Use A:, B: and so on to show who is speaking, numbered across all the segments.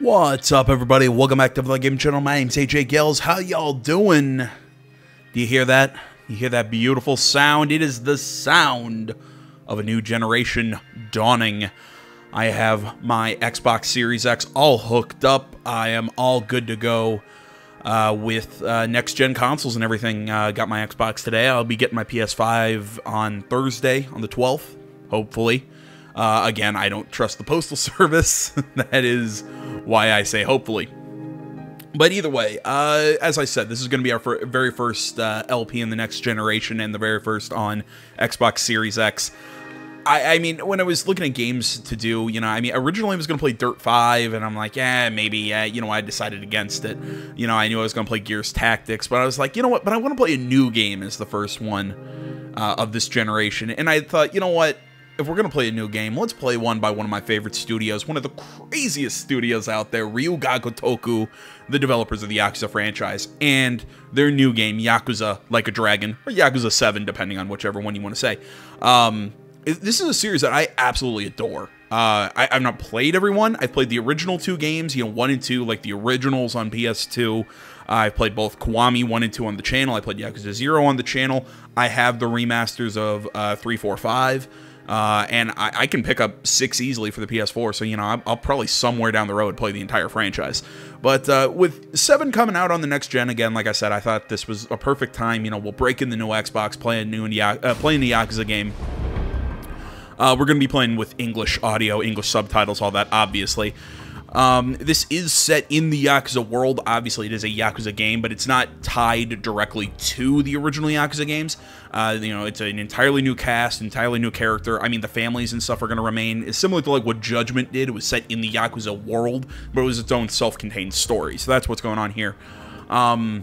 A: What's up, everybody? Welcome back to the Game Channel. My name's AJ Gills. How y'all doing? Do you hear that? You hear that beautiful sound? It is the sound of a new generation dawning. I have my Xbox Series X all hooked up. I am all good to go uh, with uh, next gen consoles and everything. Uh, got my Xbox today. I'll be getting my PS5 on Thursday, on the 12th, hopefully. Uh, again, I don't trust the Postal Service. that is why I say hopefully. But either way, uh, as I said, this is going to be our fir very first uh, LP in the next generation and the very first on Xbox Series X. I, I, mean, when I was looking at games to do, you know, I mean, originally I was going to play Dirt 5, and I'm like, yeah, maybe, yeah, you know, I decided against it. You know, I knew I was going to play Gears Tactics, but I was like, you know what, but I want to play a new game as the first one uh, of this generation. And I thought, you know what, if we're gonna play a new game, let's play one by one of my favorite studios, one of the craziest studios out there, Ryu-Ga Gotoku, the developers of the Yakuza franchise, and their new game, Yakuza Like a Dragon, or Yakuza 7, depending on whichever one you want to say. Um, this is a series that I absolutely adore. Uh, I, have not played everyone. I've played the original two games, you know, one and two, like the originals on PS2. Uh, I've played both Kiwami 1 and 2 on the channel. I played Yakuza 0 on the channel. I have the remasters of uh, 3, 4, 5. Uh, and I, I, can pick up six easily for the PS4, so you know I'll, I'll probably somewhere down the road play the entire franchise. But uh, with seven coming out on the next gen again, like I said, I thought this was a perfect time. You know, we'll break in the new Xbox, play a new uh, playing the Yakuza game. Uh, we're going to be playing with English audio, English subtitles, all that, obviously. Um, this is set in the Yakuza world. Obviously, it is a Yakuza game, but it's not tied directly to the original Yakuza games. Uh, you know, it's an entirely new cast, entirely new character. I mean, the families and stuff are going to remain. It's similar to like what Judgment did. It was set in the Yakuza world, but it was its own self-contained story. So that's what's going on here. Um,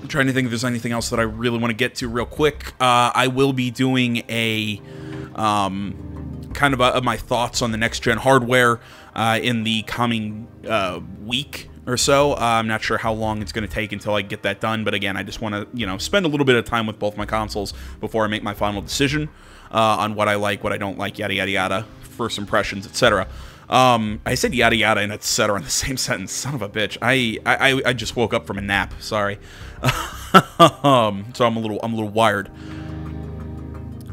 A: I'm trying to think if there's anything else that I really want to get to real quick. Uh, I will be doing a um, kind of, a, of my thoughts on the next gen hardware uh, in the coming uh, week or so. Uh, I'm not sure how long it's going to take until I get that done, but again, I just want to, you know, spend a little bit of time with both my consoles before I make my final decision uh, on what I like, what I don't like, yada, yada, yada, first impressions, etc. Um, I said yada yada and etc. in the same sentence. Son of a bitch. I I, I just woke up from a nap. Sorry. um, so I'm a little I'm a little wired.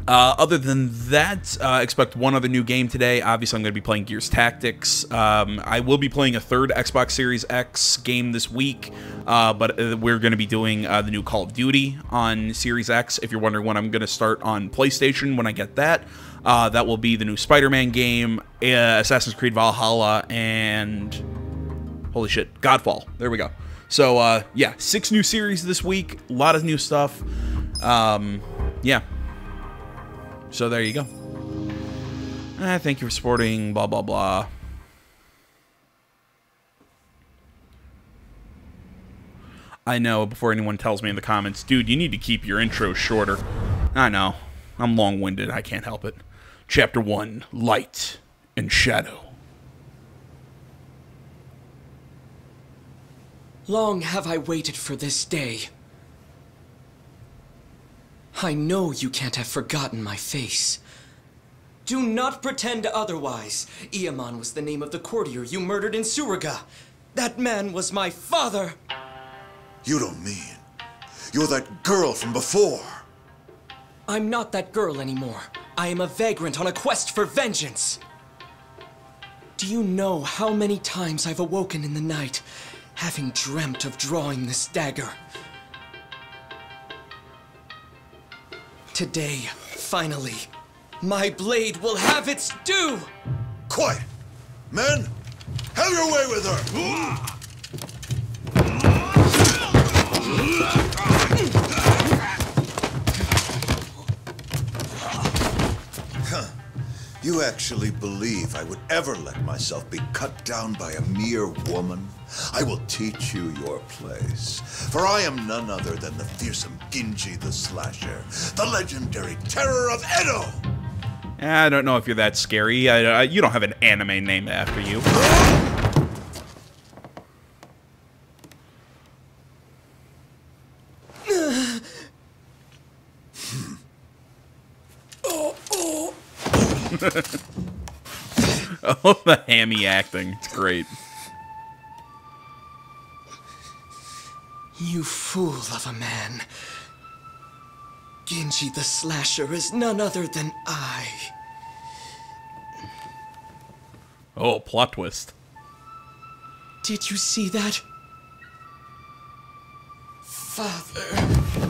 A: Uh, other than that, uh, expect one other new game today. Obviously, I'm going to be playing Gears Tactics. Um, I will be playing a third Xbox Series X game this week, uh, but uh, we're going to be doing uh, the new Call of Duty on Series X. If you're wondering when I'm going to start on PlayStation when I get that, uh, that will be the new Spider-Man game, Assassin's Creed Valhalla, and holy shit, Godfall. There we go. So yeah, six new series this week. A lot of new stuff. Um, yeah. So there you go. Eh, thank you for supporting, blah, blah, blah. I know, before anyone tells me in the comments, dude, you need to keep your intro shorter. I know. I'm long-winded. I can't help it. Chapter 1, Light and Shadow.
B: Long have I waited for this day. I know you can't have forgotten my face. Do not pretend otherwise. Ieamon was the name of the courtier you murdered in Suruga. That man was my father.
C: You don't mean. You're that girl from before.
B: I'm not that girl anymore. I am a vagrant on a quest for vengeance. Do you know how many times I've awoken in the night, having dreamt of drawing this dagger? Today, finally, my blade will have its due!
C: Quiet! Men, have your way with her! Hmm. You actually believe I would ever let myself be cut down by a mere woman? I will teach you your place. For I am none other than the fearsome Ginji the Slasher, the legendary terror of Edo!
A: I don't know if you're that scary. I, you don't have an anime name after you. oh, the hammy acting. It's great.
B: You fool of a man. Genji the Slasher is none other than I.
A: Oh, plot twist.
B: Did you see that? Father.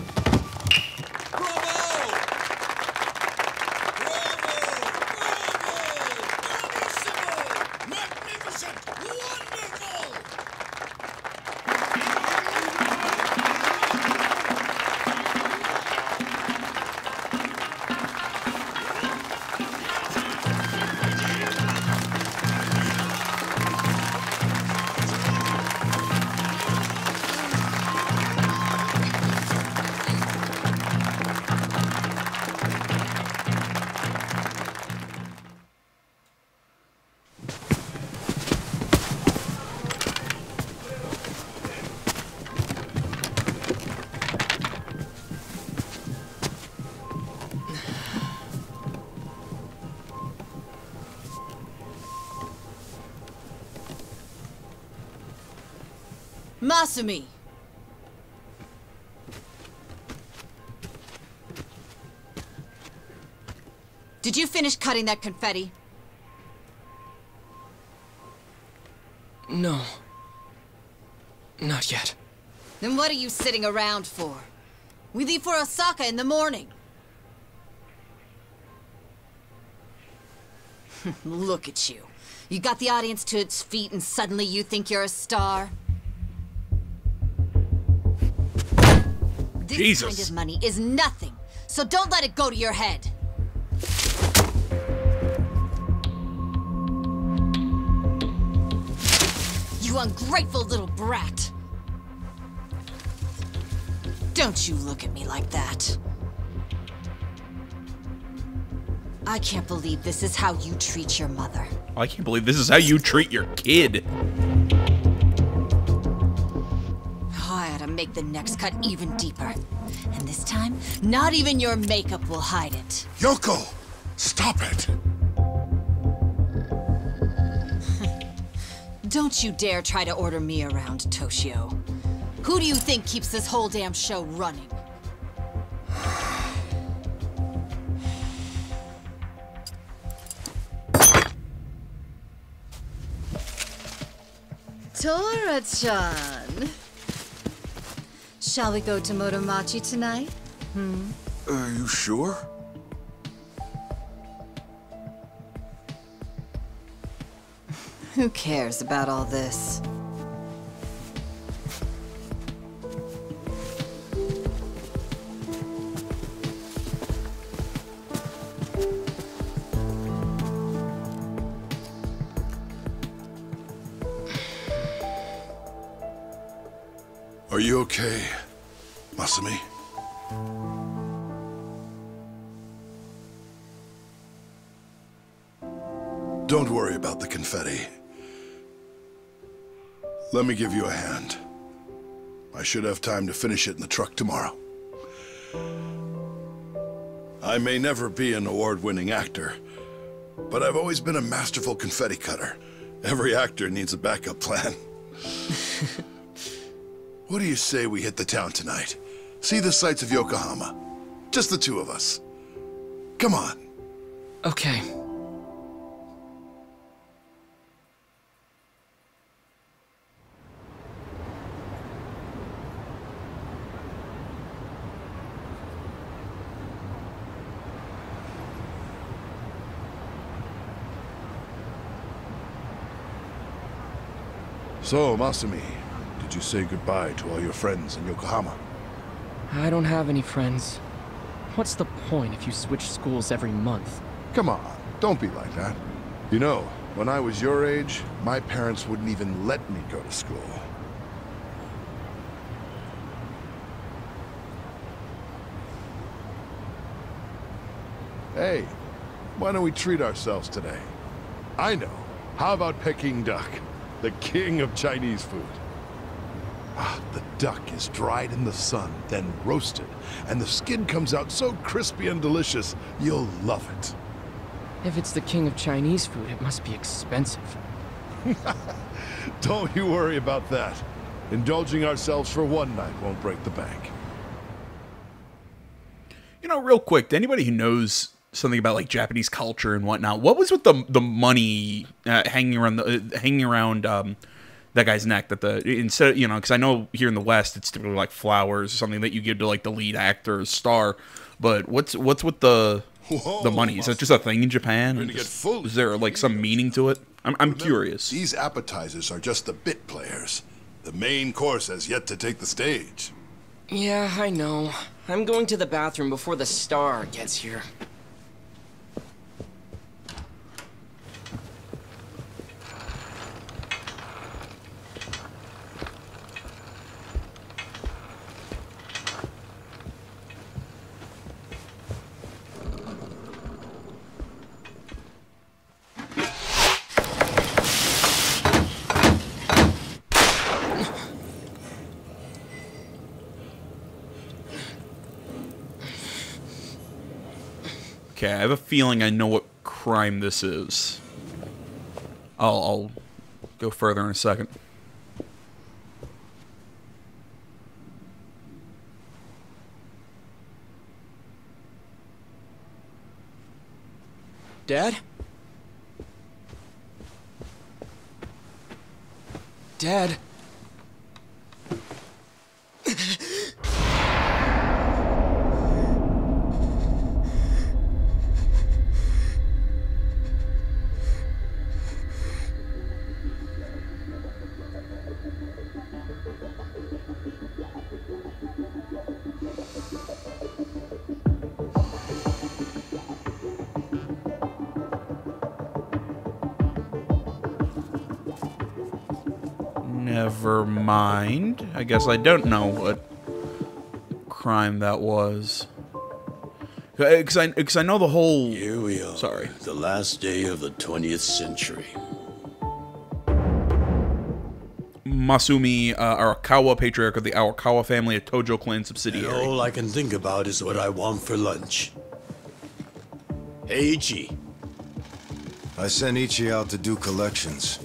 D: Masumi! Did you finish cutting that confetti?
B: No. Not yet.
D: Then what are you sitting around for? We leave for Osaka in the morning. Look at you. You got the audience to its feet and suddenly you think you're a star? This
A: Jesus.
D: kind of money is nothing, so don't let it go to your head. You ungrateful little brat. Don't you look at me like that. I can't believe this is how you treat your mother.
A: I can't believe this is how you treat your kid.
D: Make the next cut even deeper. And this time, not even your makeup will hide it.
E: Yoko! Stop it!
D: Don't you dare try to order me around, Toshio. Who do you think keeps this whole damn show running? Tora-chan. Shall we go to Motomachi tonight? Hmm?
E: Are you sure?
D: Who cares about all this?
E: Let me give you a hand. I should have time to finish it in the truck tomorrow. I may never be an award-winning actor, but I've always been a masterful confetti cutter. Every actor needs a backup plan. What do you say we hit the town tonight? See the sights of Yokohama. Just the two of us. Come on.
B: Okay.
E: So, Masumi, did you say goodbye to all your friends in Yokohama?
B: I don't have any friends. What's the point if you switch schools every month?
E: Come on, don't be like that. You know, when I was your age, my parents wouldn't even let me go to school. Hey, why don't we treat ourselves today? I know. How about Peking duck, the king of Chinese food? Ah, the duck is dried in the sun, then roasted, and the skin comes out so crispy and delicious, you'll love it.
B: If it's the king of Chinese food, it must be expensive.
E: Don't you worry about that.
F: Indulging ourselves for one night won't break the bank.
A: You know, real quick, to anybody who knows something about like Japanese culture and whatnot, what was with the the money uh, hanging around the uh, hanging around um, that guy's neck? That the instead, of you know, because I know here in the West it's typically like flowers or something that you give to like the lead actor or star. But what's what's with the the money? Is that just a thing in Japan?
F: Gonna get
A: Just- Is there like some meaning to it? I'm I'm curious.
F: These appetizers are just the bit players. The main course has yet to take the stage.
B: Yeah, I know. I'm going to the bathroom before the star gets here.
A: Have a feeling I know what crime this is. I'll, I'll go further in a second.
B: Dad? Dad?
A: Never mind. I guess I don't know what crime that was. Because I, cause I know the whole.
G: Here we are.
A: Sorry.
G: The last day of the 20th century.
A: Masumi uh, Arakawa, patriarch of the Arakawa family, a Tojo clan
G: And
A: subsidiary.
G: all I can think about is what I want for lunch. Hey, Ichi.
H: I sent Ichi out to do collections.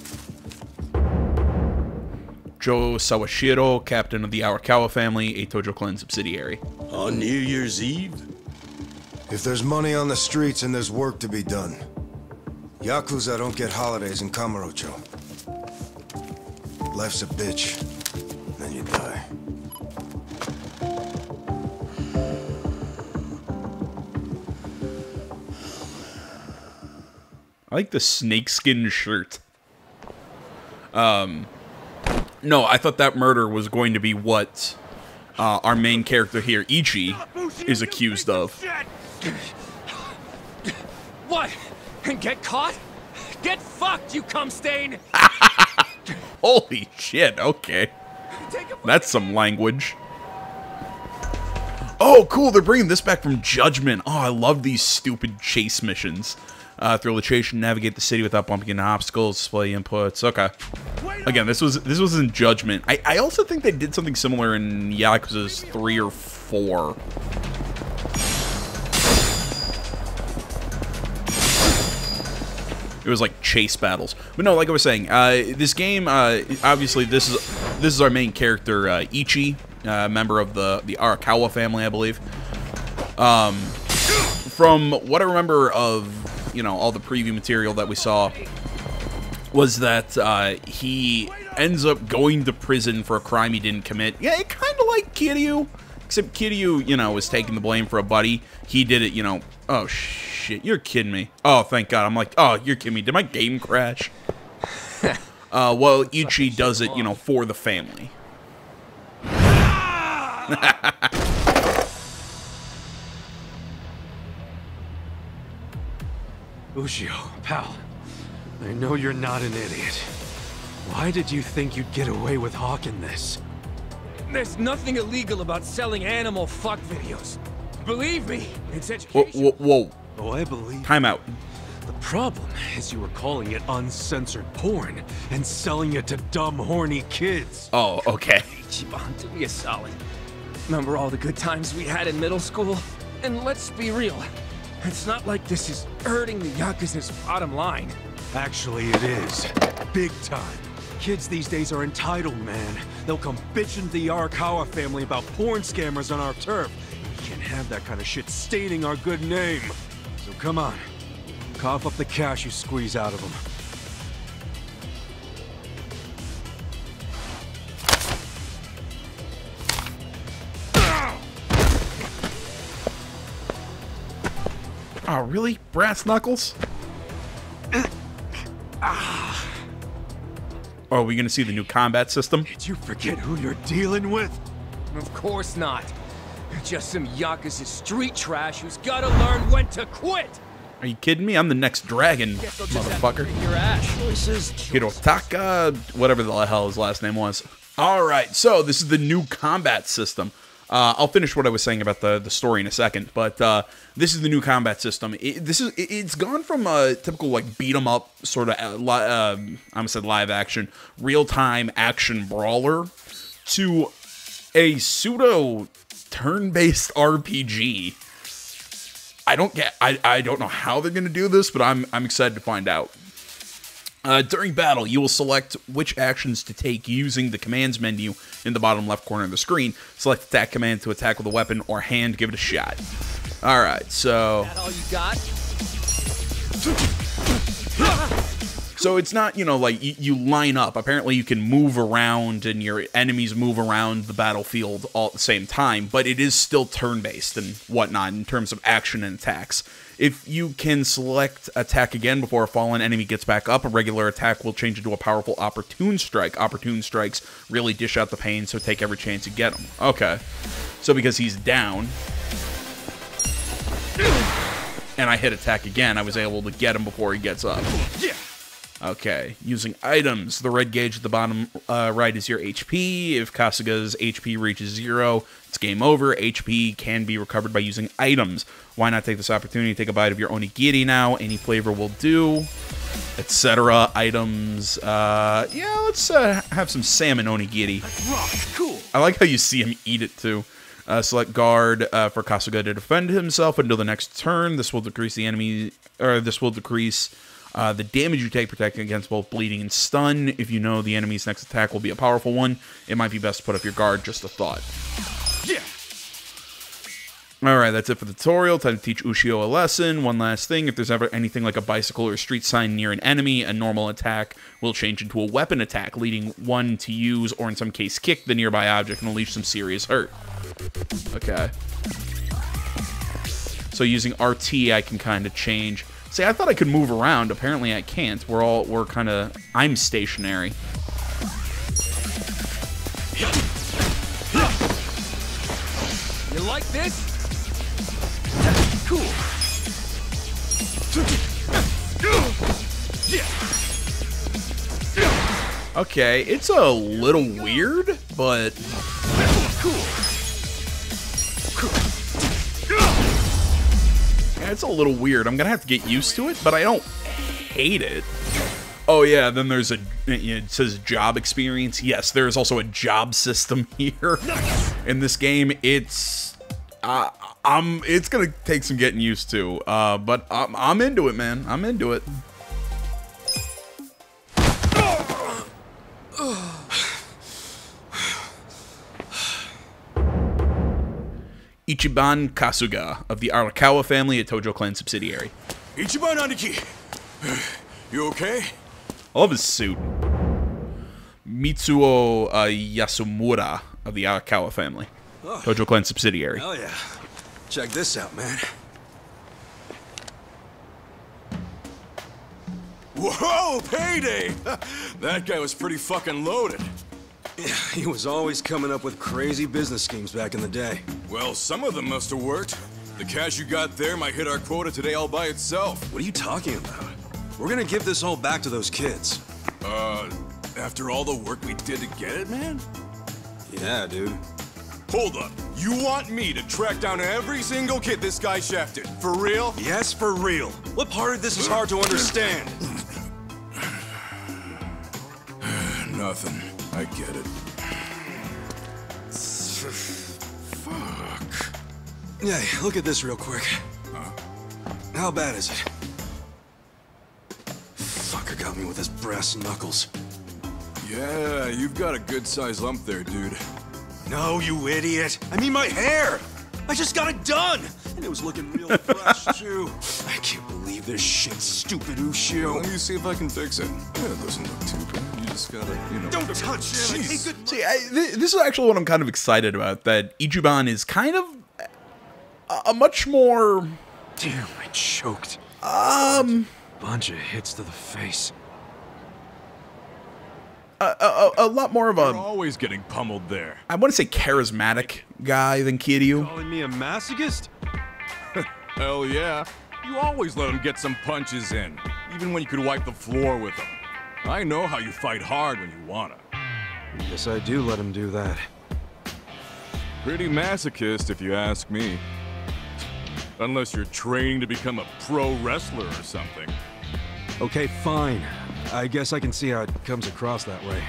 A: Jo Sawashiro, captain of the Arakawa family, a Tojo clan subsidiary.
G: On New Year's Eve?
H: If there's money on the streets and there's work to be done. Yakuza don't get holidays in Kamurocho. Life's a bitch. Then you die.
A: I like the snakeskin shirt. Um, no, I thought that murder was going to be what uh, our main character here, Ichi, is accused of.
B: What? And get caught? Get fucked, you cum stain!
A: Holy shit, okay. That's some language. Oh, cool, they're bringing this back from Judgment. Oh, I love these stupid chase missions. Uh, through location, navigate the city without bumping into obstacles, display inputs. Okay. Again, this was this was in Judgment. I, I also think they did something similar in Yakuza's 3 or 4. It was like chase battles. But no, like I was saying, uh, this game, uh, obviously, this is this is our main character, uh, Ichi, uh, member of the the Arakawa family, I believe. Um, from what I remember of you know all the preview material that we saw, was that uh, he ends up going to prison for a crime he didn't commit. Yeah, kind of like Kiryu, except Kiryu, you know, was taking the blame for a buddy. He did it, you know. Oh shit, you're kidding me. Oh, thank God. I'm like, oh, you're kidding me. Did my game crash? uh, well, Ichi does it, you know, for the family.
I: Ushio, pal, I know you're not an idiot. Why did you think you'd get away with hawking this?
J: There's nothing illegal about selling animal fuck videos. Believe me, it's
A: Whoa,
J: education.
A: whoa, whoa.
I: Oh, I believe.
A: Time out.
I: The problem is you were calling it uncensored porn and selling it to dumb, horny kids.
A: Oh, okay.
J: Ichiban, do me a solid. Remember all the good times we had in middle school? And let's be real, it's not like this is hurting the Yakuza's bottom line.
I: Actually, it is. Big time. Kids these days are entitled, man. They'll come bitching to the Arakawa family about porn scammers on our turf. We can't have that kind of shit staining our good name. So come on, cough up the cash you squeeze out of them.
A: Oh, ah, really? Brass knuckles? Oh, are we gonna see the new combat system?
I: Did you forget who you're dealing with?
J: Of course not. Just some Yakuza street trash who's gotta learn when to quit.
A: Are you kidding me? I'm the next dragon,
J: Guess they'll just have to
A: motherfucker.
J: bring your ass.
A: Hirotaka, whatever the hell his last name was. All right, so this is the new combat system. Uh, I'll finish what I was saying about the, the story in a second, but uh, this is the new combat system. It, this is it, it's gone from a typical like beat 'em up sort of uh, um, I almost said live action, real time action brawler to a pseudo turn based RPG. I don't get I, I don't know how they're gonna do this, but I'm I'm excited to find out. Uh, during battle, you will select which actions to take using the commands menu in the bottom left corner of the screen. Select attack command to attack with a weapon or hand, give it a shot. All right, so
J: That all you got?
A: so it's not you know like you, you line up. Apparently, you can move around and your enemies move around the battlefield all at the same time, but it is still turn based and whatnot in terms of action and attacks. If you can select attack again before a fallen enemy gets back up, a regular attack will change into a powerful opportune strike. Opportune strikes really dish out the pain, so take every chance you get them. Okay, so because he's down, and I hit attack again, I was able to get him before he gets up. Okay, using items. The red gauge at the bottom uh, right is your HP. If Kasuga's HP reaches zero, it's game over. HP can be recovered by using items. Why not take this opportunity to take a bite of your onigiri now? Any flavor will do, etc. Items. Uh, yeah, let's uh, have some salmon onigiri.
I: Cool.
A: I like how you see him eat it too. Uh, select guard uh, for Kasuga to defend himself until the next turn. This will decrease the enemy, or this will decrease uh, the damage you take, protecting against both bleeding and stun. If you know the enemy's next attack will be a powerful one, it might be best to put up your guard. Just a thought.
I: Yeah.
A: All right, that's it for the tutorial. Time to teach Ushio a lesson. One last thing: if there's ever anything like a bicycle or a street sign near an enemy, a normal attack will change into a weapon attack, leading one to use or in some case kick the nearby object and unleash some serious hurt. Okay. So using RT, I can kind of change. See, I thought I could move around. Apparently, I can't. We're all we're kind of. I'm stationary.
J: Like this?
I: Cool.
A: Okay, it's a little weird, but yeah, it's a little weird. I'm gonna have to get used to it, but I don't hate it. Oh yeah, then there's a it says job experience. Yes, there is also a job system here in this game. It's uh, I'm it's gonna take some getting used to, uh, but I'm, I'm into it, man. I'm into it. Ichiban Kasuga of the Arakawa family, a Tojo clan subsidiary.
G: Ichiban Aniki! You okay?
A: I love his suit. Mitsuo uh, Yasumura of the Arakawa family, Tojo clan subsidiary.
G: Hell yeah. Check this out, man. Whoa, payday! that guy was pretty fucking loaded.
H: Yeah, he was always coming up with crazy business schemes back in the day.
F: Well, some of them must have worked. The cash you got there might hit our quota today all by itself.
H: What are you talking about? We're gonna give this all back to those kids.
F: Uh, after all the work we did to get it, man?
H: Yeah, dude.
F: Hold up. You want me to track down every single kid this guy shafted? For real?
H: Yes, for real. What part of this is hard to understand?
F: Nothing. I get it.
H: Fuck. Yeah, look at this real quick. Huh? How bad is it? Fucker got me with his brass knuckles.
F: Yeah, you've got a good sized lump there, dude.
I: No, you idiot. I mean my hair. I just got it done. And it was looking real fresh, too. I can't believe this shit, stupid Ushio.
F: Let me see if I can fix it. Yeah, it doesn't look too bad. You just gotta, you know.
I: Don't touch it. I good
A: See, I, th- this is actually what I'm kind of excited about. That Ichiban is kind of a, a much more
I: Damn, I choked.
A: um
I: Bunch of hits to the face.
A: A, a, a lot more of
F: You're
A: a
F: always getting pummeled there.
A: I want to say charismatic guy than Kiryu.
I: Calling me a masochist?
F: Hell yeah. You always let him get some punches in, even when you could wipe the floor with him. I know how you fight hard when you wanna.
I: Yes, I do let him do that.
F: Pretty masochist, if you ask me. Unless you're training to become a pro wrestler or something.
I: Okay, fine. I guess I can see how it comes across that way.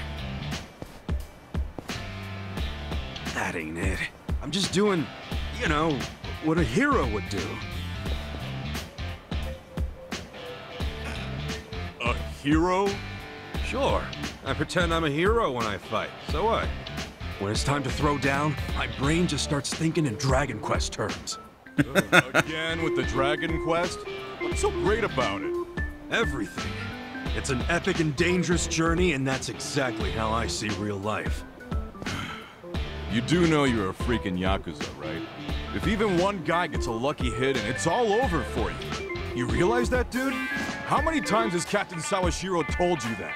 I: That ain't it. I'm just doing, you know, what a hero would do.
F: A hero?
I: Sure, I pretend I'm a hero when I fight. So what? When it's time to throw down, my brain just starts thinking in Dragon Quest terms.
F: Again with the Dragon Quest? What's so great about it?
I: Everything. It's an epic and dangerous journey, and that's exactly how I see real life.
F: You do know you're a freaking Yakuza, right? If even one guy gets a lucky hit and it's all over for you. You realize that, dude? How many times has Captain Sawashiro told you that?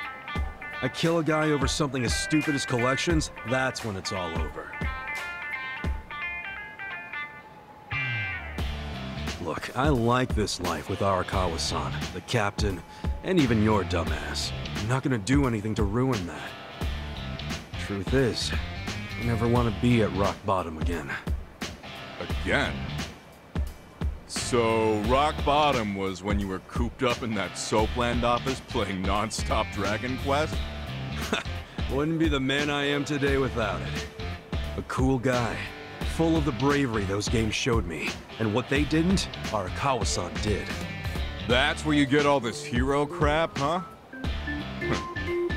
I: I kill a guy over something as stupid as collections, that's when it's all over. Look, I like this life with Arakawa-san, the captain, and even your dumbass. I'm not gonna do anything to ruin that. Truth is, I never want to be at rock bottom again.
F: Again? So, rock bottom was when you were cooped up in that Soapland office playing non-stop Dragon Quest?
I: Wouldn't be the man I am today without it. A cool guy, full of the bravery those games showed me. And what they didn't, Arakawa-san did.
F: That's where you get all this hero crap, huh?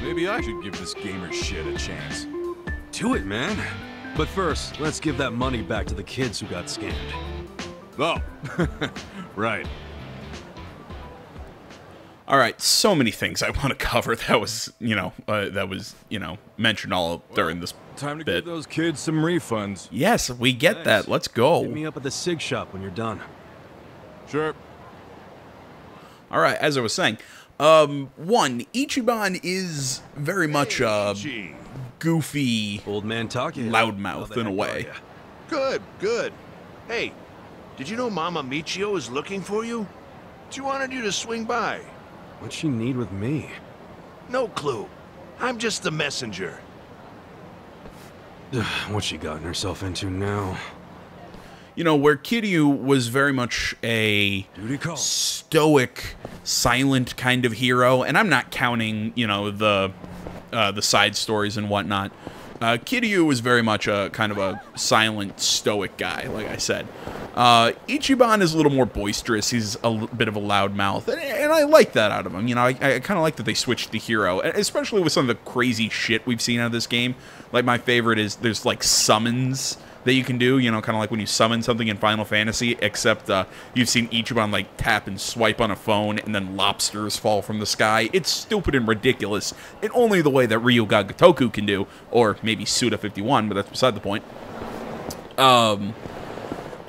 F: Maybe I should give this gamer shit a chance.
I: Do it, man. But first, let's give that money back to the kids who got scammed.
F: Oh, right.
A: All right, so many things I want to cover. That was, you know, uh, that was, you know, mentioned all during this
F: Time to
A: bit.
F: give those kids some refunds.
A: Yes, we get
I: Thanks.
A: that. Let's
I: Hit
A: go.
I: me up at the SIG shop when you're done.
F: Sure.
A: All right, as I was saying, um, one Ichiban is very much a goofy,
I: Old man talking.
A: loudmouth in a way.
E: Good, good. Hey, did you know Mama Michio is looking for you? She wanted you to swing by.
I: What'd she need with me?
E: No clue. I'm just the messenger.
I: What's she gotten herself into now?
A: You know, where Kiryu was very much a stoic, silent kind of hero, and I'm not counting, you know, the uh, the side stories and whatnot. Uh, Kiryu was very much a kind of a silent, stoic guy, like I said. Uh, Ichiban is a little more boisterous. He's a bit of a loudmouth, and, and I like that out of him. You know, I, I kind of like that they switched the hero, especially with some of the crazy shit we've seen out of this game. Like my favorite is there's like summons that you can do, you know, kind of like when you summon something in Final Fantasy, except uh, you've seen Ichiban like tap and swipe on a phone and then lobsters fall from the sky. It's stupid and ridiculous, and only the way that Ryuga Gotoku can do, or maybe Suda 51, but that's beside the point. Um,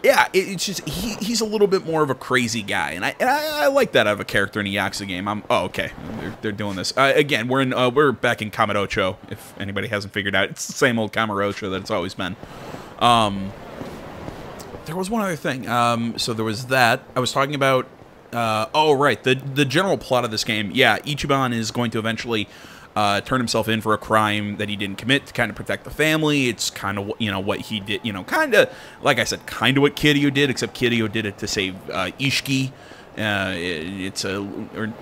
A: yeah, it, it's just he, he's a little bit more of a crazy guy, and I and I, I like that of a character in a Yakuza game. I'm oh okay, they're, they're doing this uh, again. We're in uh, we're back in Kamurocho. If anybody hasn't figured out, it's the same old Kamurocho that it's always been. Um, there was one other thing. Um, so there was that I was talking about. Uh, oh right, the the general plot of this game. Yeah, Ichiban is going to eventually uh, turn himself in for a crime that he didn't commit to kind of protect the family. It's kind of you know what he did. You know, kind of like I said, kind of what Kiryu did, except Kiryu did it to save uh, Ishiki. Uh, it- it's a or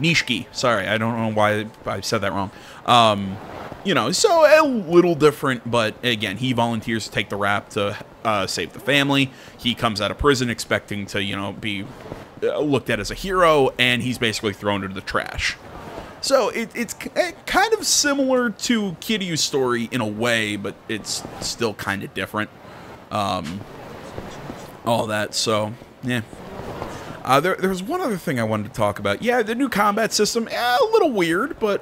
A: Nishiki. Sorry, I don't know why I said that wrong. Um, you know, so a little different, but again, he volunteers to take the rap to uh, save the family. He comes out of prison expecting to, you know, be uh, looked at as a hero, and he's basically thrown into the trash. So it, it's k- kind of similar to Kiryu's story in a way, but it's still kind of different. Um, all that. So yeah. Uh, there, there's one other thing I wanted to talk about. Yeah, the new combat system, eh, a little weird, but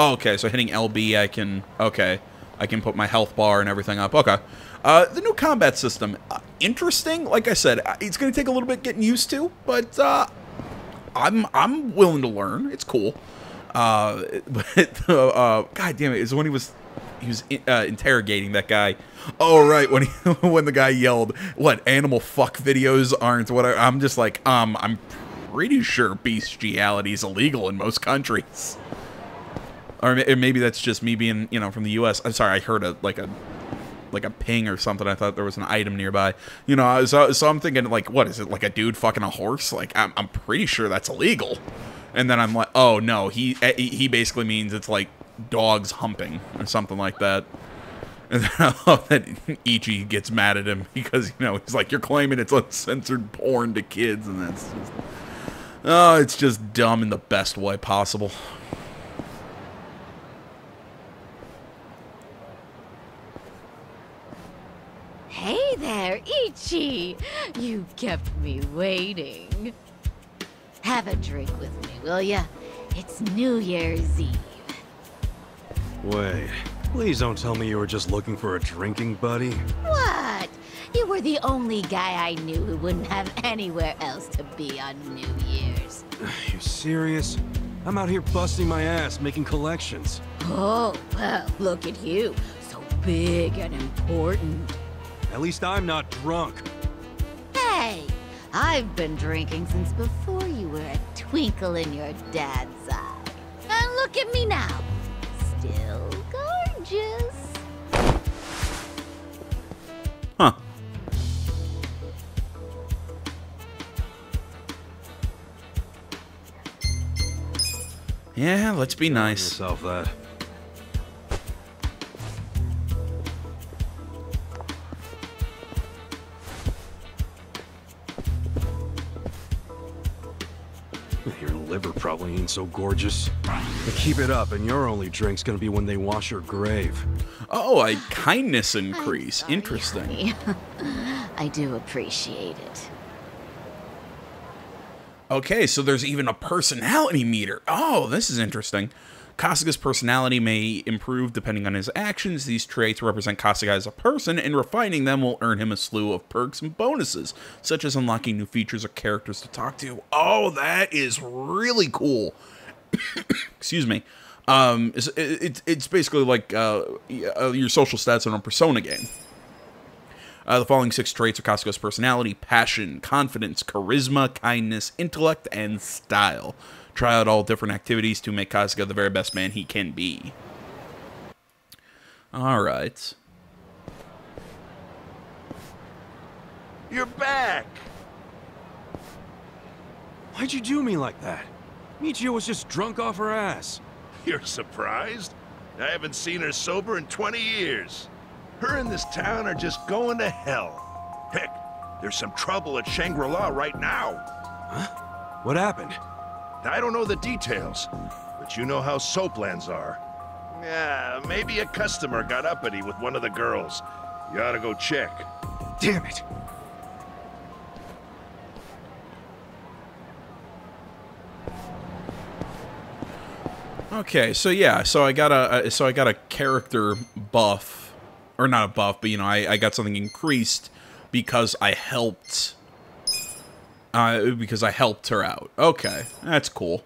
A: oh, okay. So hitting LB, I can okay, I can put my health bar and everything up. Okay. Uh, the new combat system, uh, interesting. Like I said, uh, it's going to take a little bit getting used to, but uh, I'm I'm willing to learn. It's cool. Uh, but uh, God damn it! Is when he was he was uh, interrogating that guy. Oh right, when he when the guy yelled, "What animal fuck videos aren't what?" I'm just like, um, I'm pretty sure bestiality is illegal in most countries. Or ma- maybe that's just me being, you know, from the U.S. I'm sorry, I heard a like a like a ping or something. I thought there was an item nearby. You know, so, so I'm thinking like, what is it? Like a dude fucking a horse? Like I'm, I'm pretty sure that's illegal. And then I'm like, oh no, he eh, he basically means it's like dogs humping or something like that. And then I love that Ichi gets mad at him because you know he's like, you're claiming it's uncensored porn to kids, and that's just, oh, it's just dumb in the best way possible.
K: Hey there, Ichi! You kept me waiting. Have a drink with me, will ya? It's New Year's Eve.
I: Wait, please don't tell me you were just looking for a drinking buddy.
K: What? You were the only guy I knew who wouldn't have anywhere else to be on New Year's.
I: You serious? I'm out here busting my ass, making collections.
K: Oh, well, look at you. So big and important.
I: At least I'm not drunk.
K: Hey, I've been drinking since before you were a twinkle in your dad's eye. And look at me now. Still gorgeous.
A: Huh. Yeah, let's be nice.
I: Yourself that. So gorgeous. But keep it up, and your only drink's gonna be when they wash your grave.
A: Oh, a kindness increase. Interesting.
K: I do appreciate it.
A: Okay, so there's even a personality meter. Oh, this is interesting. Kasuga's personality may improve depending on his actions. These traits represent Kasuga as a person, and refining them will earn him a slew of perks and bonuses, such as unlocking new features or characters to talk to. Oh, that is really cool. Excuse me. Um, it's, it, it's basically like uh, your social stats in a Persona game. Uh, the following six traits are Kasuga's personality passion, confidence, charisma, kindness, intellect, and style. Try out all different activities to make Kasuga the very best man he can be. Alright.
E: You're back!
I: Why'd you do me like that? Michio was just drunk off her ass.
E: You're surprised? I haven't seen her sober in 20 years. Her and this town are just going to hell. Heck, there's some trouble at Shangri-La right now.
I: Huh? What happened?
E: I don't know the details, but you know how soaplands are. Yeah, maybe a customer got uppity with one of the girls. You ought to go check.
I: Damn it!
A: Okay, so yeah, so I got a uh, so I got a character buff, or not a buff, but you know I, I got something increased because I helped. Uh, because I helped her out. Okay, that's cool.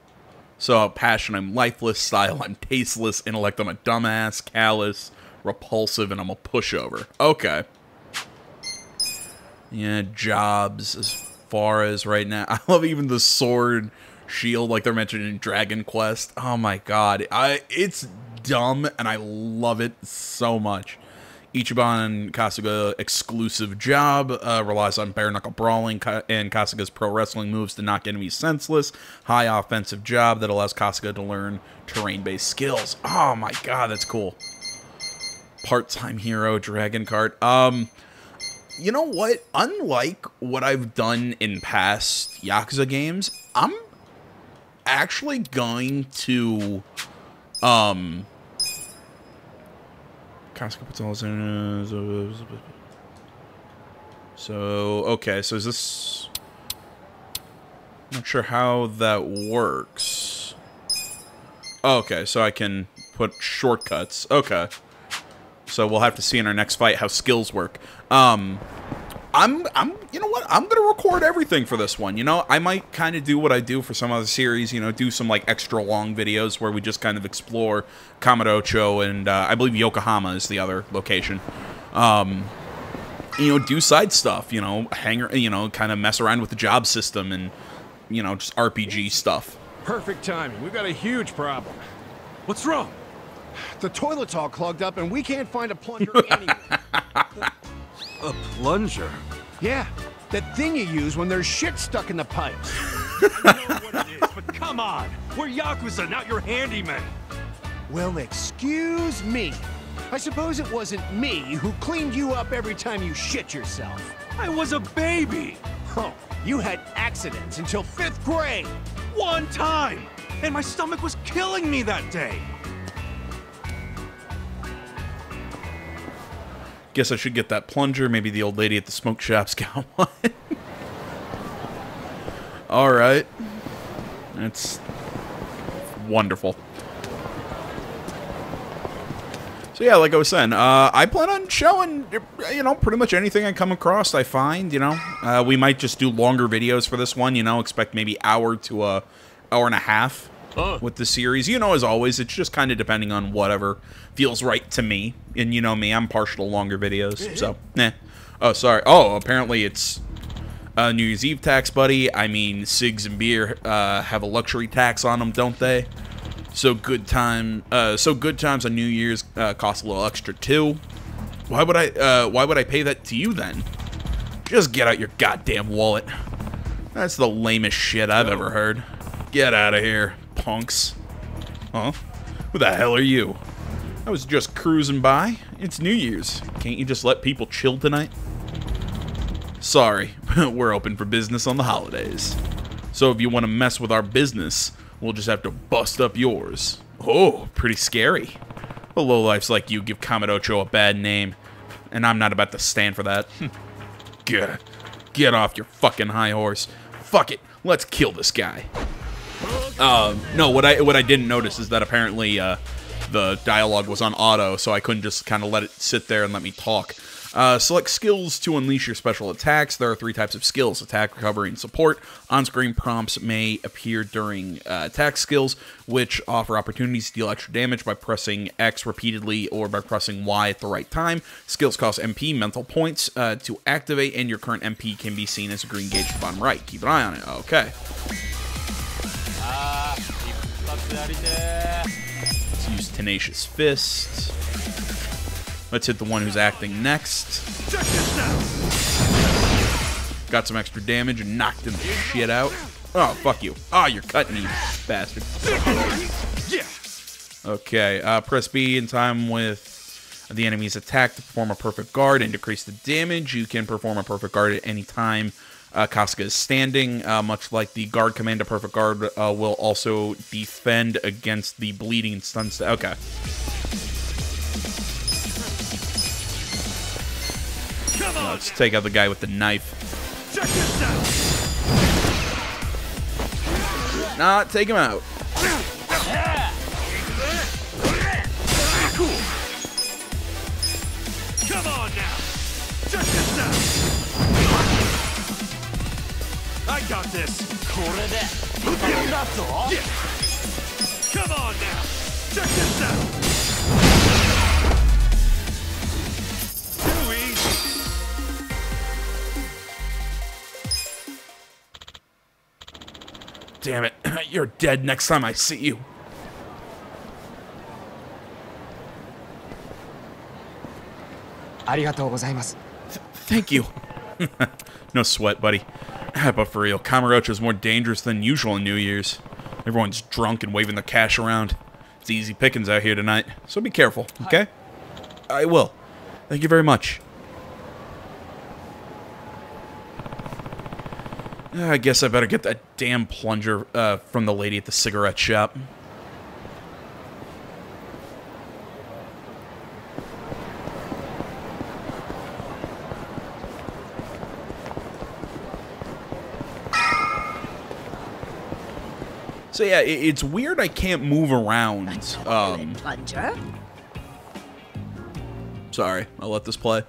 A: So passion, I'm lifeless. Style, I'm tasteless. Intellect, I'm a dumbass. Callous, repulsive, and I'm a pushover. Okay. Yeah, jobs as far as right now. I love even the sword shield like they're mentioned in Dragon Quest. Oh my god. I it's dumb and I love it so much. Ichiban Kasuga exclusive job uh, relies on bare knuckle brawling and Kasuga's pro wrestling moves to knock enemies senseless. High offensive job that allows Kasuga to learn terrain based skills. Oh my god, that's cool. Part time hero, Dragon Card. Um, you know what? Unlike what I've done in past Yakuza games, I'm actually going to, um, Kasuga puts all his. So okay, so is this? Not sure how that works. Okay, so I can put shortcuts. Okay. So we'll have to see in our next fight how skills work. Um, I'm, I'm, what? I'm gonna record everything for this one. You know, I might kind of do what I do for some other series. You know, do some like extra long videos where we just kind of explore Kamurocho and uh, I believe Yokohama is the other location. Um, you know, do side stuff. You know, hang, you know, kind of mess around with the job system and you know, just RPG stuff.
F: Perfect timing. We've got a huge problem.
I: What's wrong?
L: The toilet's all clogged up and we can't find a plunger anywhere.
I: A plunger?
L: Yeah, that thing you use when there's shit stuck in the pipes.
I: I know what it is, but come on! We're Yakuza, not your handyman!
L: Well, excuse me. I suppose it wasn't me who cleaned you up every time you shit yourself.
I: I was a baby!
L: Oh, you had accidents until fifth grade!
I: One time! And my stomach was killing me that day!
A: Guess I should get that plunger. Maybe the old lady at the smoke shop's got one. All right. That's wonderful. So yeah, like I was saying, uh, I plan on showing, you know, pretty much anything I come across. I find, you know, uh, we might just do longer videos for this one. You know, expect maybe hour to a hour and a half with the series. You know, as always, it's just kind of depending on whatever feels right to me. And you know me, I'm partial to longer videos. So, eh. Oh, sorry. Oh, apparently it's uh, New Year's Eve tax, buddy. I mean, cigs and beer uh, have a luxury tax on them, don't they? So good time. Uh, so good times on New Year's uh, cost a little extra too. Why would I? Uh, why would I pay that to you then? Just get out your goddamn wallet. That's the lamest shit I've ever heard. Get out of here, punks. Huh? Who the hell are you? I was just cruising by. It's New Year's. Can't you just let people chill tonight? Sorry, we're open for business on the holidays. So if you want to mess with our business, we'll just have to bust up yours. Oh, pretty scary. The lowlifes like you give Kamurocho a bad name, and I'm not about to stand for that. get, get off your fucking high horse. Fuck it, let's kill this guy. Um, no, what I what I didn't notice is that apparently uh, the dialogue was on auto, so I couldn't just kind of let it sit there and let me talk. Uh, select skills to unleash your special attacks. There are three types of skills attack, recovery, and support. On screen prompts may appear during uh, attack skills, which offer opportunities to deal extra damage by pressing X repeatedly or by pressing Y at the right time. Skills cost MP, mental points uh, to activate, and your current MP can be seen as a green gauge bottom right. Keep an eye on it. Okay. Let's use Tenacious Fist. Let's hit the one who's acting next. Got some extra damage and knocked him shit out. Oh, fuck you. Oh, you're cutting me, you bastard. Okay, uh, press B in time with the enemy's attack to perform a perfect guard and decrease the damage. You can perform a perfect guard at any time. Uh, Kasuga is standing, uh, much like the guard command. Perfect guard uh, will also defend against the bleeding stun. St- okay. Let's take out the guy with the knife. Not take him out.
I: Come on now! Check this out! I got this! Yeah. Come on now! Check this out! Too easy!
A: Damn it. You're dead next time I see you. Thank you. no sweat, buddy. But for real, Kamurocho is more dangerous than usual in New Year's. Everyone's drunk and waving their cash around. It's easy pickings out here tonight, so be careful, okay? I will. Thank you very much. I guess I better get that damn plunger uh, from the lady at the cigarette shop. So yeah, it, it's weird I can't move around. Um,
K: Plunger?
A: sorry, I'll let this play.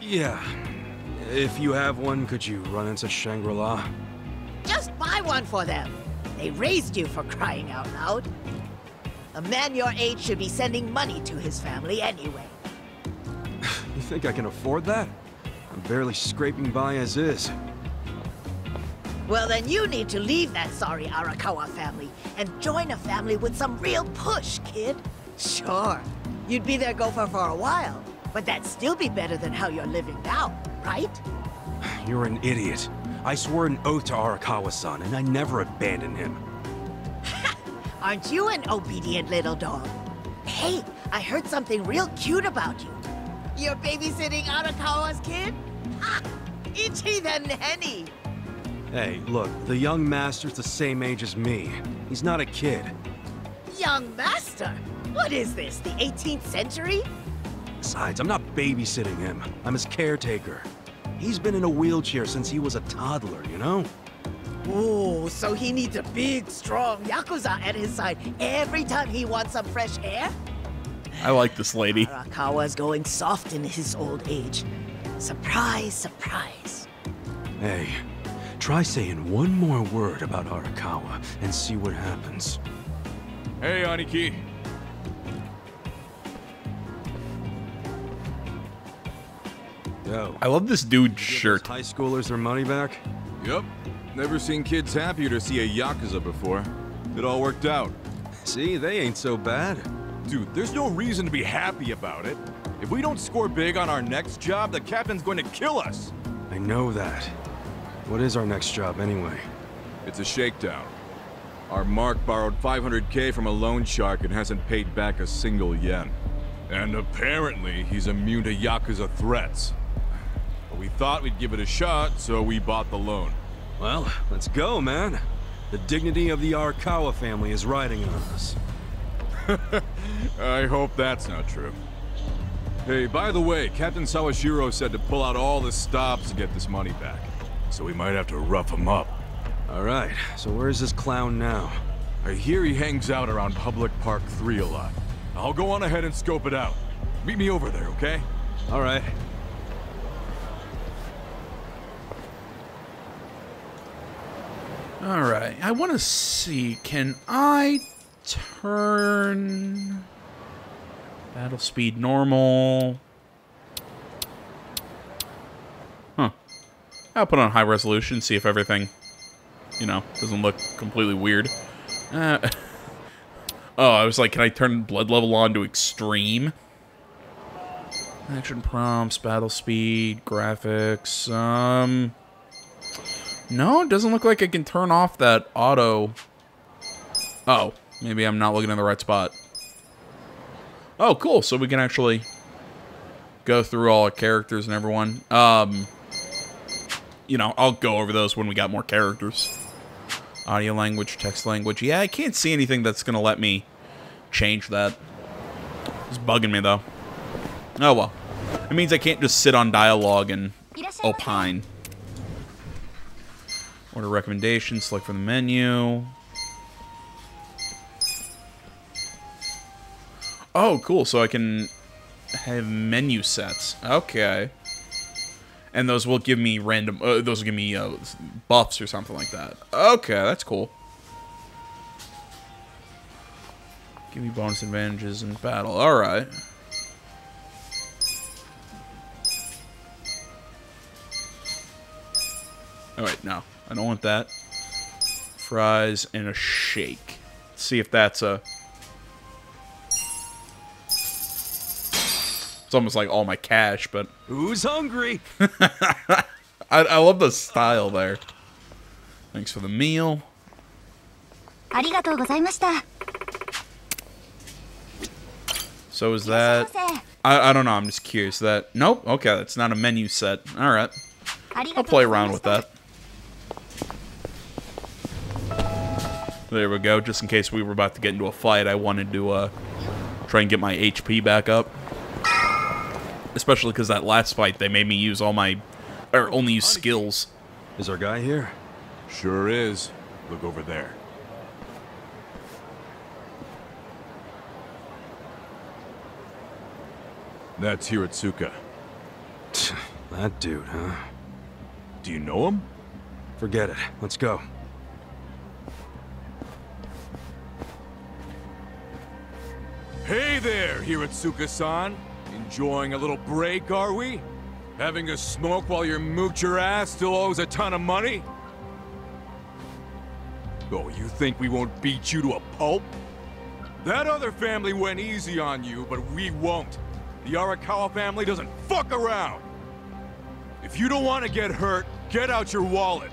I: Yeah. If you have one, could you run into Shangri-La?
K: Just buy one for them. They raised you for crying out loud. A man your age should be sending money to his family anyway.
I: You think I can afford that? I'm barely scraping by as is.
K: Well, then you need to leave that sorry Arakawa family and join a family with some real push, kid. Sure, you'd be their gopher for a while, but that'd still be better than how you're living now, right?
I: You're an idiot. I swore an oath to Arakawa-san, and I never abandoned him.
K: Aren't you an obedient little dog? Hey, I heard something real cute about you. You're babysitting Arakawa's kid? Ha! Ichi the nanny!
I: Hey, look, the young master's the same age as me. He's not a kid.
K: Young master! What is this, the 18th century?
I: Besides, I'm not babysitting him. I'm his caretaker. He's been in a wheelchair since he was a toddler, you know?
K: Ooh, so he needs a big, strong Yakuza at his side every time he wants some fresh air?
A: I like this lady.
K: Arakawa's going soft in his old age. Surprise, surprise.
I: Hey, try saying one more word about Arakawa and see what happens.
F: Hey, Aniki.
I: Yo.
A: I love this dude's shirt.
I: High schoolers their money back?
F: Yep. Never seen kids happier to see a Yakuza before. It all worked out.
I: See, they ain't so bad.
F: Dude, there's no reason to be happy about it. If we don't score big on our next job, the captain's going to kill us.
I: I know that. What is our next job, anyway?
F: It's a shakedown. Our Mark borrowed 500k from a loan shark and hasn't paid back a single yen. And apparently, he's immune to Yakuza threats. But we thought we'd give it a shot, so we bought the loan.
I: Well, let's go, man. The dignity of the Arakawa family is riding on us.
F: I hope that's not true. Hey, by the way, Captain Sawashiro said to pull out all the stops to get this money back. So we might have to rough him up.
I: Alright, so where's this clown now?
F: I hear he hangs out around Public Park 3 a lot. I'll go on ahead and scope it out. Meet me over there, okay?
I: Alright.
A: All right. I want to see. Can I turn battle speed normal? I'll put on high resolution, see if everything, you know, doesn't look completely weird. Uh, oh, I was like, can I turn blood level on to extreme? Action prompts, battle speed, graphics. Um. No, it doesn't look like I can turn off that auto. Oh, maybe I'm not looking in the right spot. Oh, cool. So we can actually go through all our characters and everyone. Um, you know, I'll go over those when we got more characters. Audio language, text language. Yeah, I can't see anything that's going to let me change that. It's bugging me, though. Oh, well. It means I can't just sit on dialogue and opine. Order recommendations, select from the menu. Oh, cool. So I can have menu sets. Okay. And those will give me random, uh, those will give me uh, buffs or something like that. Okay, that's cool. Give me bonus advantages in battle. Alright. Oh, wait, no. I don't want that. Fries and a shake. Let's see if that's a... It's almost like all my cash, but...
I: Who's hungry?
A: I, I love the style there. Thanks for the meal. So is that... I, I don't know, I'm just curious. That Nope, okay, it's not a menu set. Alright. I'll play around with that. There we go. Just in case we were about to get into a fight, I wanted to uh, try and get my HP back up. Especially because that last fight, they made me use all my... Or only use skills.
I: Is our guy here?
F: Sure is. Look over there. That's Hiratsuka.
I: that dude, huh?
F: Do you know him?
I: Forget it. Let's go.
F: Hey there, Hiratsuka-san. Enjoying a little break, are we? Having a smoke while your ass still owes a ton of money? Oh, you think we won't beat you to a pulp? That other family went easy on you, but we won't. The Arakawa family doesn't fuck around. If you don't want to get hurt, get out your wallet.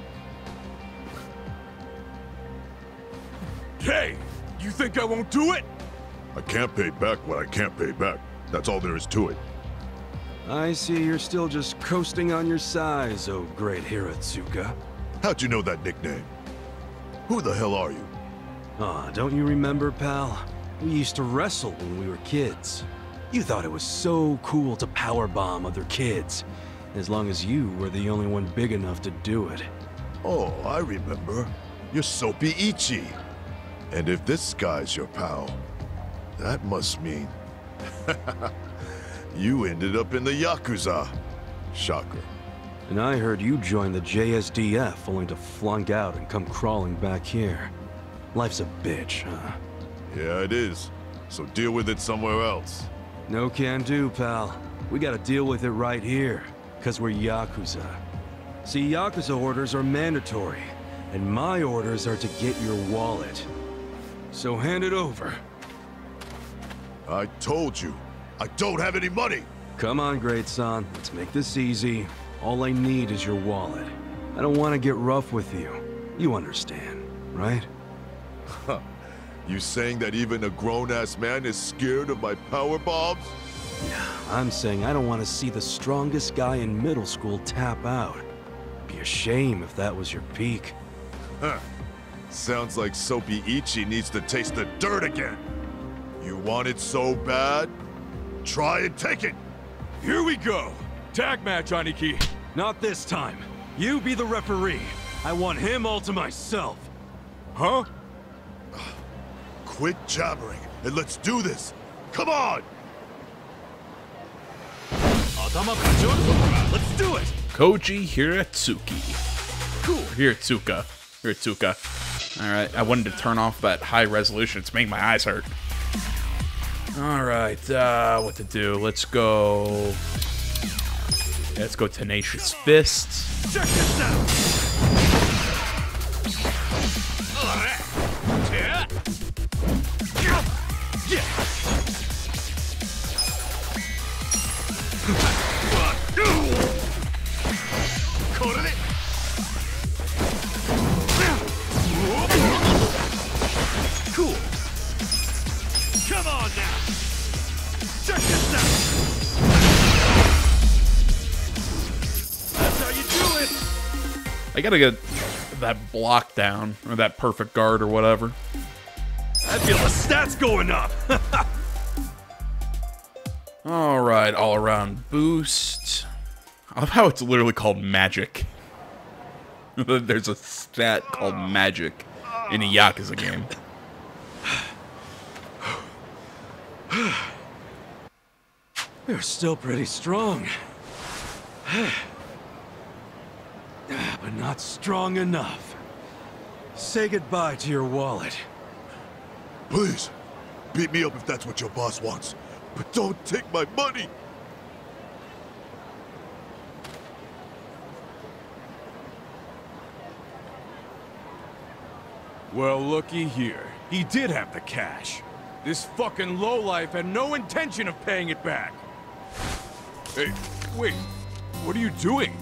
F: Hey, you think I won't do it?
E: I can't pay back what I can't pay back. That's all there is to it.
I: I see you're still just coasting on your size, oh great Hiratsuka.
E: How'd you know that nickname? Who the hell are you?
I: Ah, oh, don't you remember, pal? We used to wrestle when we were kids. You thought it was so cool to powerbomb other kids, as long as you were the only one big enough to do it.
E: Oh, I remember. You're Soapy Ichi. And if this guy's your pal, that must mean... you ended up in the Yakuza. Shocker.
I: And I heard you joined the JSDF only to flunk out and come crawling back here. Life's a bitch, huh?
E: Yeah, it is. So deal with it somewhere else.
I: No can do, pal. We gotta deal with it right here, because we're Yakuza. See, Yakuza orders are mandatory, and my orders are to get your wallet. So hand it over.
E: I told you, I don't have any money!
I: Come on, great son. Let's make this easy. All I need is your wallet. I don't want to get rough with you. You understand, right?
E: you saying that even a grown-ass man is scared of my power bombs?
I: Yeah, I'm saying I don't want to see the strongest guy in middle school tap out. Be a shame if that was your peak.
E: Huh. Sounds like Soapy Ichi needs to taste the dirt again. You want it so bad? Try and take it!
F: Here we go! Tag match, Aniki!
I: Not this time. You be the referee. I want him all to myself.
F: Huh?
E: Quit jabbering and let's do this! Come on!
I: Let's do it!
A: Koji Hiratsuki. Cool. Hiratsuka. Hiratsuka. Alright, I wanted to turn off that high resolution. It's making my eyes hurt. Alright, uh, what to do? Let's go... Let's go Tenacious Fist. Gotta get that block down, or that perfect guard, or whatever.
I: I feel the stats going up.
A: Alright, all around boost. I love how it's literally called magic. There's a stat called magic in a Yakuza game.
I: You're still pretty strong. But not strong enough. Say goodbye to your wallet.
E: Please, beat me up if that's what your boss wants. But don't take my money!
F: Well, looky here. He did have the cash. This fucking lowlife had no intention of paying it back. Hey, wait. What are you doing?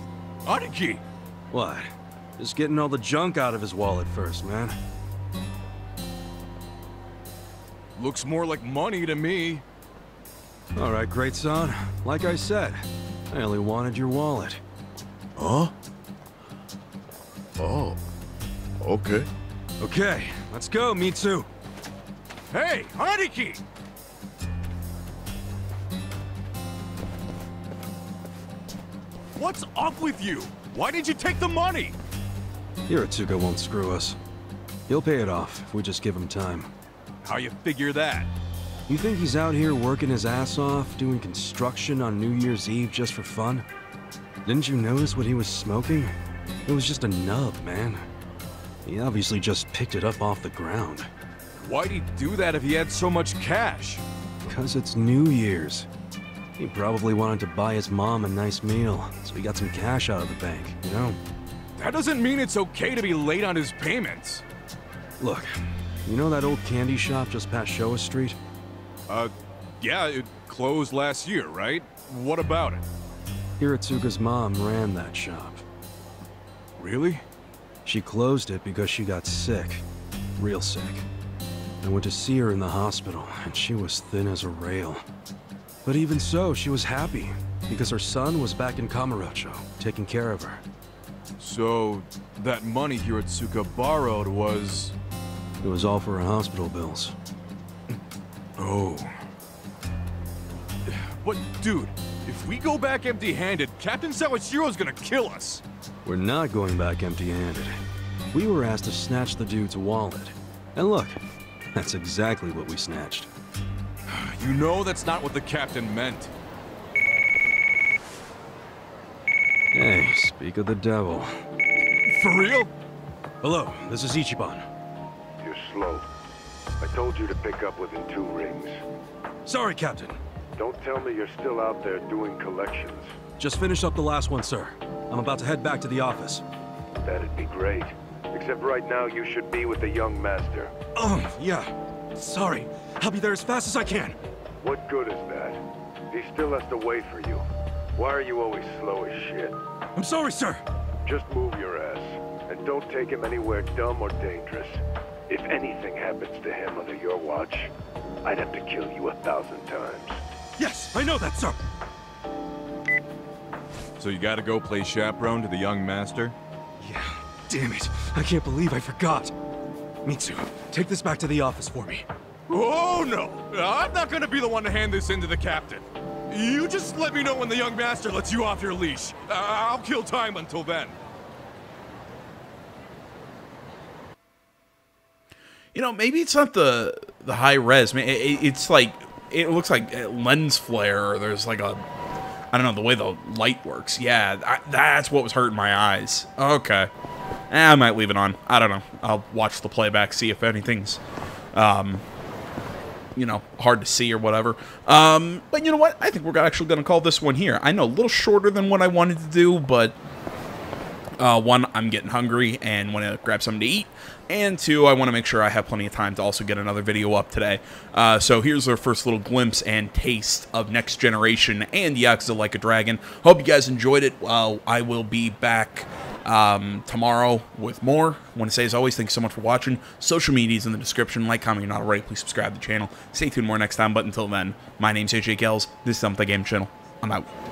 F: Aniki!
I: What? Just getting all the junk out of his wallet first, man.
F: Looks more like money to me.
I: All right, great son. Like I said, I only wanted your wallet.
E: Huh? Oh. Okay.
I: Okay, Let's go, Mitsu.
F: Hey, Aniki! What's up with you? Why did you take the money?
I: Hiratsuka won't screw us. He'll pay it off if we just give him time.
F: How you figure that?
I: You think he's out here working his ass off, doing construction on New Year's Eve just for fun? Didn't you notice what he was smoking? It was just a nub, man. He obviously just picked it up off the ground.
F: Why'd he do that if he had so much cash?
I: Because it's New Year's. He probably wanted to buy his mom a nice meal, so he got some cash out of the bank, you know?
F: That doesn't mean it's okay to be late on his payments.
I: Look, you know that old candy shop just past Showa Street?
F: Uh, yeah, it closed last year, right? What about it?
I: Hiratsuka's mom ran that shop.
F: Really?
I: She closed it because she got sick. Real sick. I went to see her in the hospital, and she was thin as a rail. But even so, she was happy, because her son was back in Kamurocho, taking care of her.
F: So, that money Hiratsuka borrowed was...
I: It was all for her hospital bills.
F: Oh. But, dude, if we go back empty-handed, Captain Sawashiro's gonna kill us!
I: We're not going back empty-handed. We were asked to snatch the dude's wallet. And look, that's exactly what we snatched.
F: You know that's not what the captain meant.
I: Hey, speak of the devil.
F: For real?
I: Hello, this is Ichiban.
M: You're slow. I told you to pick up within two rings.
I: Sorry, Captain.
M: Don't tell me you're still out there doing collections.
I: Just finished up the last one, sir. I'm about to head back to the office.
M: That'd be great. Except right now you should be with the young master.
I: Oh, yeah. Sorry. I'll be there as fast as I can.
M: What good is that? He still has to wait for you. Why are you always slow as shit?
I: I'm sorry, sir.
M: Just move your ass. And don't take him anywhere dumb or dangerous. If anything happens to him under your watch, I'd have to kill you a thousand times.
I: Yes, I know that, sir.
F: So you gotta go play chaperone to the young master?
I: Yeah, damn it. I can't believe I forgot. Mitsu, take this back to the office for me.
F: Oh, no! I'm not gonna be the one to hand this in to the captain. You just let me know when the young master lets you off your leash. I'll kill time until then.
A: You know, maybe it's not the the high res. It, it's like it looks like lens flare. Or there's like a I don't know the way the light works. Yeah, that's what was hurting my eyes. Okay, eh, I might leave it on. I don't know. I'll watch the playback, see if anything's, um, you know, hard to see or whatever. Um, but you know what? I think we're actually going to call this one here. I know a little shorter than what I wanted to do, but uh, one, I'm getting hungry and want to grab something to eat. And two, I want to make sure I have plenty of time to also get another video up today. Uh, so here's our first little glimpse and taste of Next Generation and Yakuza Like a Dragon. Hope you guys enjoyed it. Uh, I will be back um, tomorrow with more. I want to say, as always, thank you so much for watching. Social media is in the description. Like, comment, you're not already. Please subscribe to the channel. Stay tuned more next time. But until then, my name's AJ Gels. This is Something Game Channel. I'm out.